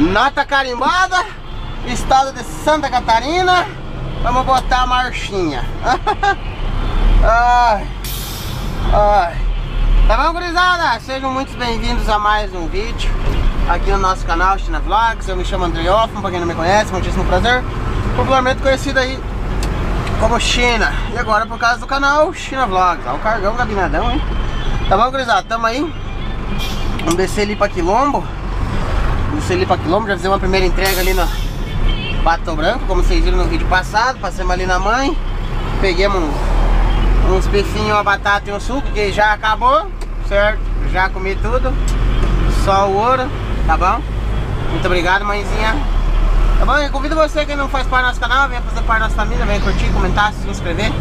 Nota carimbada, estado de Santa Catarina. Vamos botar a marchinha. ai, ai. Tá bom, gurizada? Sejam muito bem-vindos a mais um vídeo aqui no nosso canal China Vlogs. Eu me chamo André Hoffman, pra quem não me conhece, muitíssimo prazer. Popularmente conhecido aí como China. E agora por causa do canal China Vlogs. Olha o cargão gabinadão, hein? Tá bom, gurizada? Tamo aí. Vamos descer ali pra Quilombo. Pra Quilombo, já fizemos uma primeira entrega ali no Pato Branco, como vocês viram no vídeo passado. Passamos ali na mãe. Peguemos uns, bifinhos, uma batata e um suco, que já acabou, certo? Já comi tudo. Só o ouro, tá bom? Muito obrigado, mãezinha. Tá bom? Eu convido você que não faz parte do nosso canal, venha fazer parte da nossa família, venha curtir, comentar, se inscrever,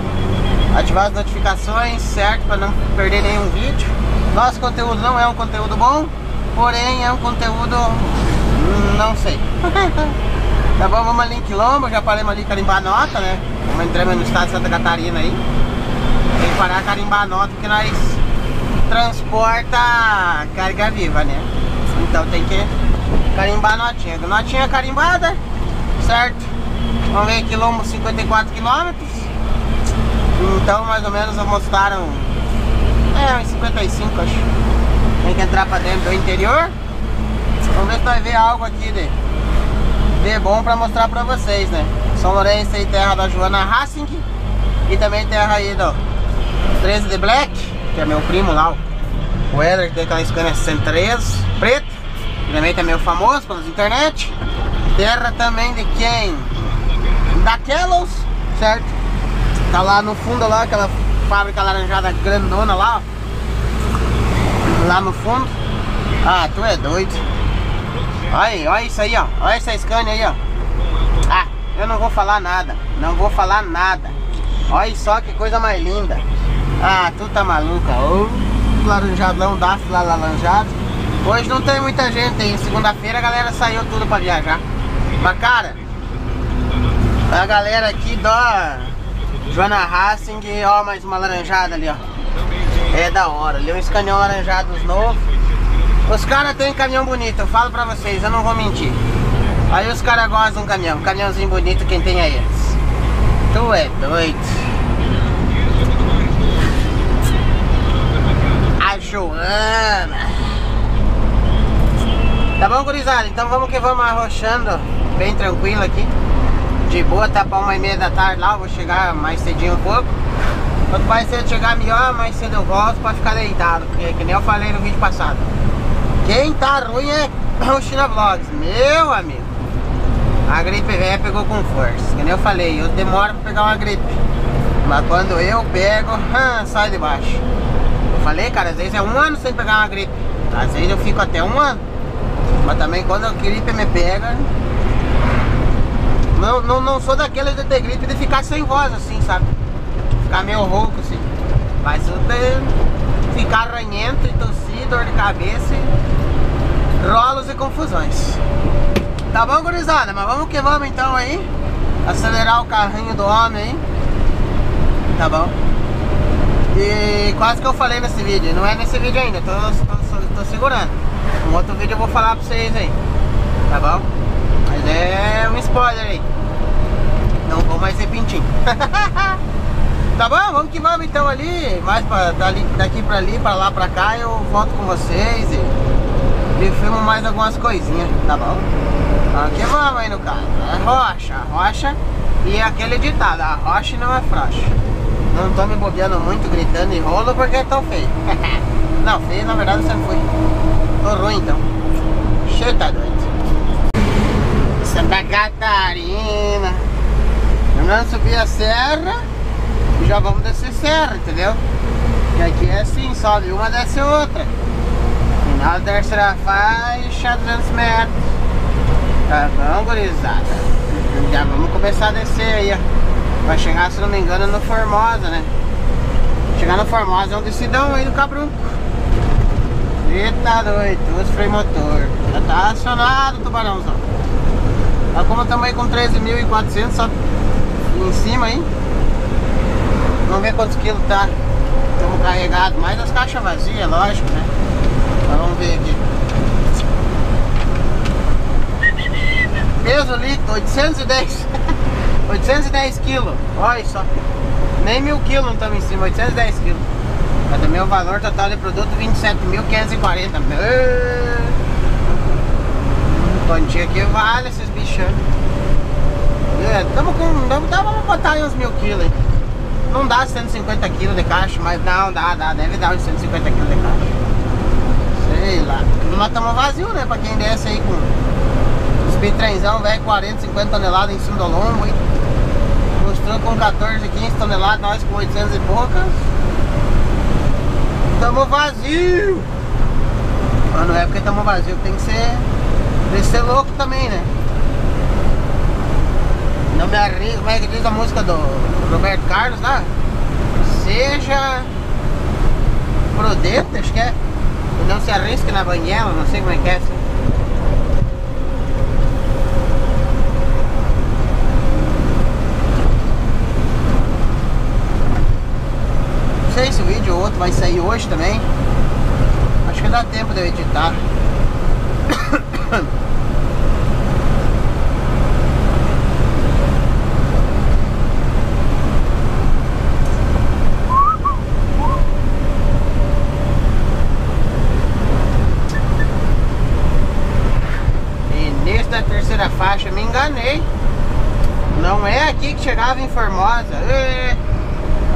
ativar as notificações, certo? Para não perder nenhum vídeo. Nosso conteúdo não é um conteúdo bom, porém é um conteúdo, não sei. tá bom, vamos ali em Quilombo, já paramos ali carimbar nota, né? Vamos entrar no estado de Santa Catarina aí. Tem que parar carimbar nota porque nós transporta carga viva, né? Então tem que carimbar a notinha. Notinha carimbada, certo? Vamos ver quilombo 54 quilômetros. Então mais ou menos mostraram é, uns 55 acho. Tem que entrar pra dentro do interior. Vamos ver se vai ver algo aqui de, de bom pra mostrar pra vocês, né? São Lourenço aí, terra da Joana Racing. E também terra aí do 13 de Black, que é meu primo lá, o Eder, que tem aquela Scania 103, preto. Que também tá meio famoso pelas internet. Terra também de quem? Da Kellogg's, certo? Tá lá no fundo lá, aquela fábrica laranjada grandona lá, ó. Lá no fundo. Ah, tu é doido. Olha, olha isso aí, ó. Olha essa Scania aí, ó. Ah, eu não vou falar nada. Não vou falar nada. Olha só que coisa mais linda. Ah, tu tá maluca. Oh, laranjadão, dá lá laranjado. Hoje não tem muita gente aí. Segunda-feira a galera saiu tudo pra viajar. Mas cara, a galera aqui da Joana Racing, ó, mais uma laranjada ali, ó. É da hora. Ali um caminhão laranjados novo. Os caras têm caminhão bonito, eu falo pra vocês, eu não vou mentir. Aí os caras gostam de um caminhão, caminhãozinho bonito, quem tem é eles. Tu é doido. A Joana. Tá bom, gurizada? Então vamos que vamos arrochando bem tranquilo aqui. De boa, tá pra uma e meia da tarde lá, vou chegar mais cedinho um pouco. Quanto mais cedo chegar melhor, mais cedo eu volto pra ficar deitado. Porque que nem eu falei no vídeo passado. Quem tá ruim é o China Vlogs, meu amigo. A gripe velha pegou com força. Que nem eu falei, eu demoro pra pegar uma gripe. Mas quando eu pego, hum, sai de baixo. Eu falei, cara, às vezes é um ano sem pegar uma gripe. Às vezes eu fico até um ano. Mas também quando a gripe me pega. Não, não, não sou daqueles de ter gripe de ficar sem voz assim, sabe? Ficar meio rouco assim. Mas eu de ficar ranhento e tossir, dor de cabeça rolos e confusões. Tá bom, gurizada? Mas vamos que vamos então aí. Acelerar o carrinho do homem aí. Tá bom? E quase que eu falei nesse vídeo. Não é nesse vídeo ainda, tô, tô, tô segurando. Um outro vídeo eu vou falar pra vocês aí. Tá bom? Mas é um spoiler aí. Não vou mais ser pintinho. tá bom? Vamos que vamos então ali. Mais pra, dali, daqui pra ali, pra lá, pra cá. Eu volto com vocês e, e filmo mais algumas coisinhas. Tá bom? Então que vamos aí no caso. É rocha. Rocha e aquele ditado. A rocha não é frouxa. Não tô me bobeando muito, gritando e rolo porque é tão feio. não, feio na verdade eu sempre fui. Tô ruim então. Cheio tá doido. Santa Catarina. Lembrando subir a serra e já vamos descer serra, entendeu? E aqui é assim, sobe uma, desce outra. Final terceira faixa, 200 metros. Tá bom, gurizada? Já vamos começar a descer aí, ó. Vai chegar, se não me engano, no Formosa, né? Chegar no Formosa é um decidão aí do Cabrunco. Eita doido, duas freio motor. Já tá acionado o tubarãozão. Tá como estamos aí com 13.400 só em cima aí. Vamos ver quantos quilos tá. Estamos carregados, mais as caixas vazias, lógico, né? Vamos ver aqui. 810. 810 quilos. Olha só. Nem mil quilos não estamos em cima, 810 quilos. Mas também o valor total de produto 27.540. Quantia que vale esses bichos. É, tamo com. Vamos botar aí uns mil quilos aí. Não dá 150 quilos de caixa, mas não, dá, dá, deve dar uns 150 quilos de caixa. Sei lá. Nós estamos vazio, né? Pra quem desce aí com os bitrenzão, velho, 40, 50 toneladas em cima do lombo, hein? Mostrou com 14, 15 toneladas, nós com 800 e poucas. Tamo vazio! Mas não é porque tamo vazio, tem que ser. Tem que ser louco também, né? Não me arrisco, como é que diz a música do Roberto Carlos lá? Seja prudente, acho que é. Não se arrisque na banhela, não sei como é que é assim. Não sei se o vídeo ou outro vai sair hoje também. Acho que dá tempo de eu editar. faixa, me enganei. Não é aqui que chegava em Formosa. E...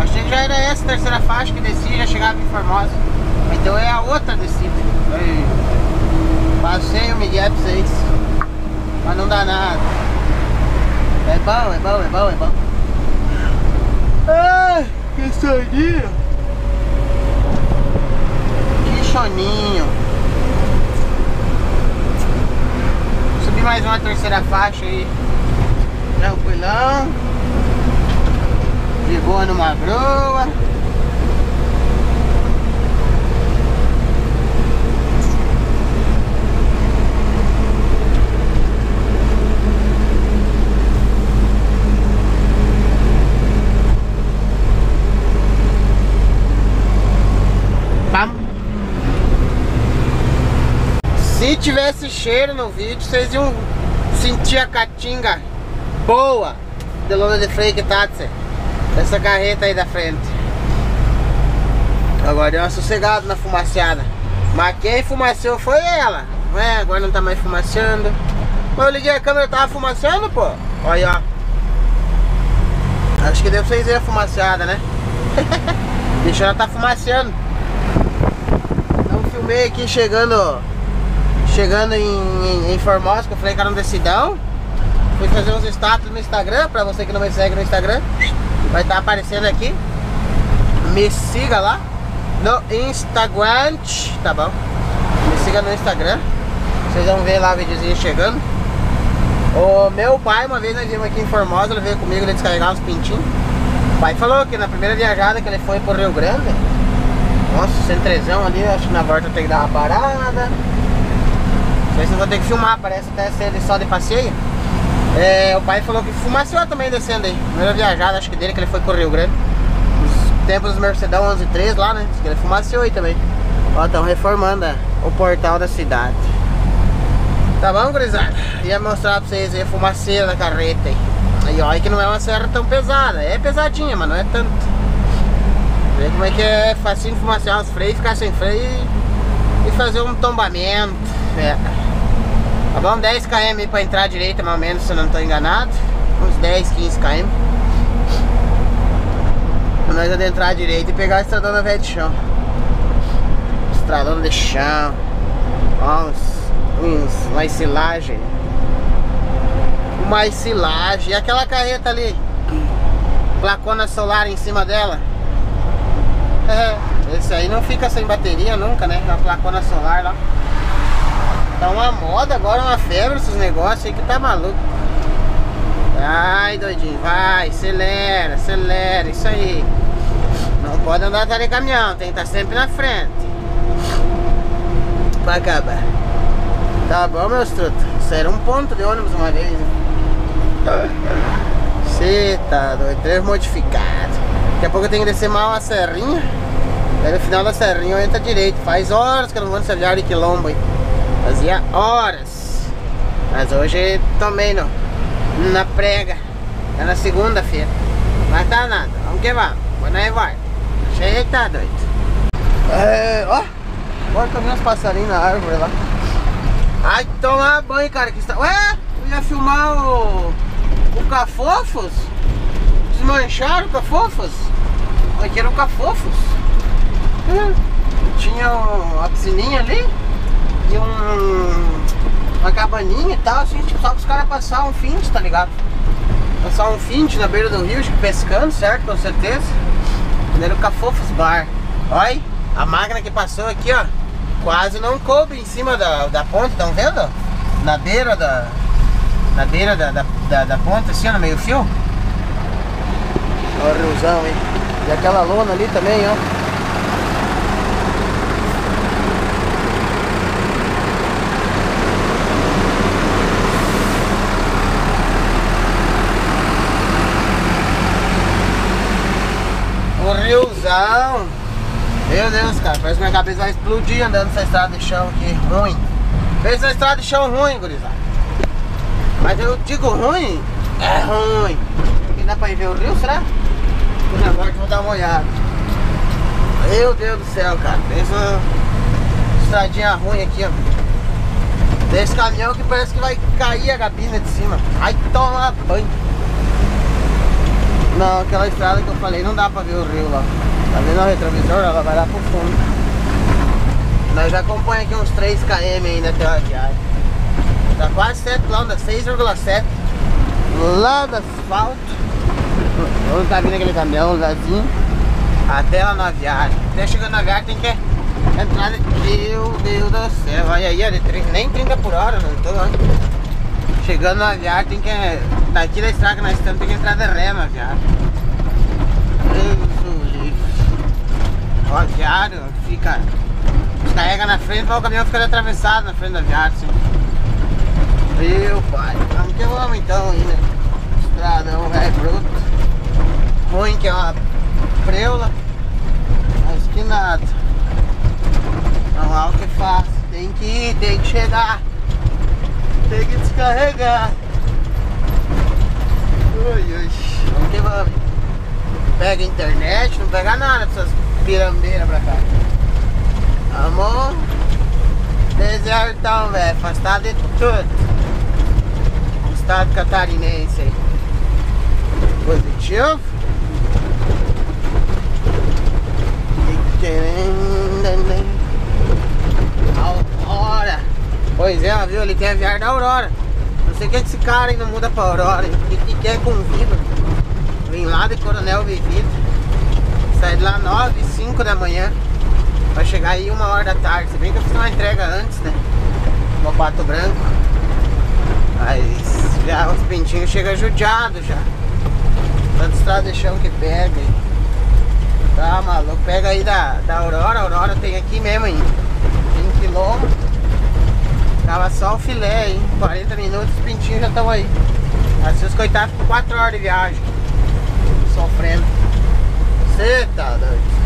Achei que já era essa terceira faixa que descia já chegava em Formosa. Então é a outra descida. E... Passei o Miguel pra vocês. Mas não dá nada. É bom, é bom, é bom, é bom. Ai, que soninho. Que soninho. mais uma terceira faixa aí Tranquilão. De boa numa broa. Se tivesse cheiro no vídeo, vocês iam sentir a catinga boa de lona de freio que tá Essa carreta aí da frente. Agora deu uma sossegada na fumaciada. Mas quem fumaciou foi ela. É, agora não tá mais fumaciando. Mas eu liguei a câmera, tava fumaciando, pô. Olha, ó. Acho que deu pra vocês verem a fumaciada, né? Deixa ela tá fumaciando. Então filmei aqui chegando chegando em, em, em Formosa, que eu falei que era um decidão. Fui fazer uns status no Instagram, pra você que não me segue no Instagram. Vai estar tá aparecendo aqui. Me siga lá no Instagram, tá bom? Me siga no Instagram. Vocês vão ver lá o videozinho chegando. O meu pai, uma vez nós vimos aqui em Formosa, ele veio comigo ele descarregar uns pintinhos. O pai falou que na primeira viajada que ele foi pro Rio Grande, nossa, centrezão ali, acho que na volta tem que dar uma parada. Esse eu vou ter que filmar, parece até ser ele só de passeio. É, o pai falou que fumaciou também descendo aí. Primeira viajada, acho que dele, que ele foi pro Rio Grande. Os tempos dos Mercedão 11.3 lá, né? que ele fumaciou aí também. Ó, estão reformando é, o portal da cidade. Tá bom, gurizada? Ia mostrar pra vocês aí a fumaceira da carreta aí. Ó, aí que não é uma serra tão pesada. É pesadinha, mas não é tanto. Vê como é que é facinho fumacear os freios, ficar sem freio e, e fazer um tombamento. É. Tá bom? 10 km pra entrar à direita, mais ou menos, se eu não estou enganado. Uns 10, 15 km. Pra nós adentrar à direita e pegar a estradona velha de chão. Estradona de chão. Ó, uns, uns mais silagem. Mais silagem. E aquela carreta ali? Placona solar em cima dela. É, esse aí não fica sem bateria nunca, né? A placona solar lá. Tá uma moda agora, uma febre esses negócios aí que tá maluco. Ai, doidinho, vai, acelera, acelera, isso aí. Não pode andar atrás de caminhão, tem que estar tá sempre na frente. Pra acabar. Tá bom, meus trutos. Isso era um ponto de ônibus uma vez. Você tá doido, três modificado. Daqui a pouco eu tenho que descer mal a serrinha. Aí no final da serrinha eu entro direito. Faz horas que eu não vou viagem de quilombo aí. Fazia horas. Mas hoje também não. Na prega. É na segunda-feira. Mas tá nada. Vamos que vamos. Quando aí vai. Cheio tá doido. É, ó. Agora tá vendo os passarinhos na árvore lá. Ai, tomar banho, cara. Que está... Ué, eu ia filmar o. O Cafofos. Desmancharam o Cafofos. Aqui era o Cafofos. É. Tinha uma piscininha ali. E um. Uma cabaninha e tal, assim, tipo, só para os caras passar um fim, tá ligado? Passar um fim na beira do rio, tipo, pescando, certo? Com certeza. Era o Cafofos Bar. Olha, a máquina que passou aqui, ó quase não coube em cima da, da ponta, estão vendo? Na beira da. Na beira da, da, da, da ponta, assim, no meio fio. Olha o riozão, hein? E aquela lona ali também, ó. Riozão meu Deus, cara, parece que minha cabeça vai explodir andando nessa estrada de chão aqui, ruim. Pensa na estrada de chão ruim, gurizada. Mas eu digo ruim, é ruim. Aqui dá pra ir ver o rio, será? Agora vou dar uma olhada. Meu Deus do céu, cara. Pensa estradinha ruim aqui, ó. Desse caminhão que parece que vai cair a cabina de cima. Ai, toma banho. Não, aquela estrada que eu falei, não dá pra ver o rio lá. Tá vendo o retrovisor? Ela vai lá pro fundo. Nós já acompanha aqui uns 3 km ainda até a viagem. Tá quase 7 km, 6,7 lá do asfalto. Onde tá vindo aquele caminhão, Zazinho. Até lá na viagem. Até chegando na viagem tem que entrar. Meu Deus do céu, olha aí, olha, nem 30 por hora, não tô lá. Chegando na viagem tem que. Daqui da estrada que nós estamos tem que entrar de ré na viagem. Ó, viário, fica. Descarrega na frente o caminhão ficar atravessado na frente da viário, assim. Meu pai, vamos que vamos então ainda. Estradão velho bruto. Ruim que é uma preula. Mas que nada. Não há o que faz. Tem que ir, tem que chegar. Tem que descarregar. Ui, ui. Vamos que vamos. Pega internet, não pega nada essas pirambeira pra cá. Vamos desertão, velho. Afastado de tudo. Estado catarinense aí. Positivo. Pois é, viu? Ele a viagem da Aurora. Não sei o que esse cara ainda muda pra Aurora. O que quer com? Vem lá de Coronel Vivido. Sai de lá 9, 5 da manhã. Vai chegar aí uma hora da tarde. Se bem que eu fiz uma entrega antes, né? No Pato Branco. Mas já os pintinhos chegam judiados já. Tanto estrada de chão que pega. Tá maluco. Pega aí da, da Aurora. A Aurora tem aqui mesmo ainda. 20 quilômetros. Tava só o filé, hein? 40 minutos os pintinhos já estão aí. Assim os coitados ficam 4 horas de viagem. Sofrendo. Você tá doido.